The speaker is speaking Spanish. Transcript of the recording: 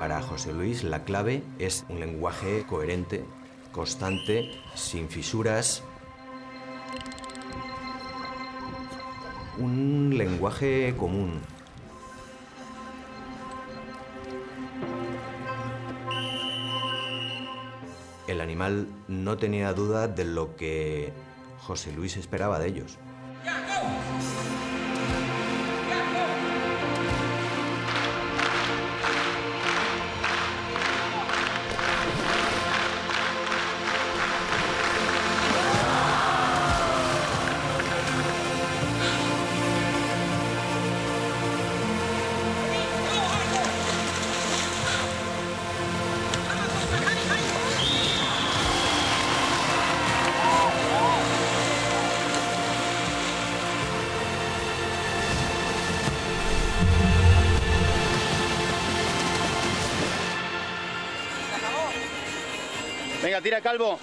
Para José Luis la clave es un lenguaje coherente, constante, sin fisuras. Un lenguaje común. El animal no tenía duda de lo que José Luis esperaba de ellos. Venga, tira, Calvo.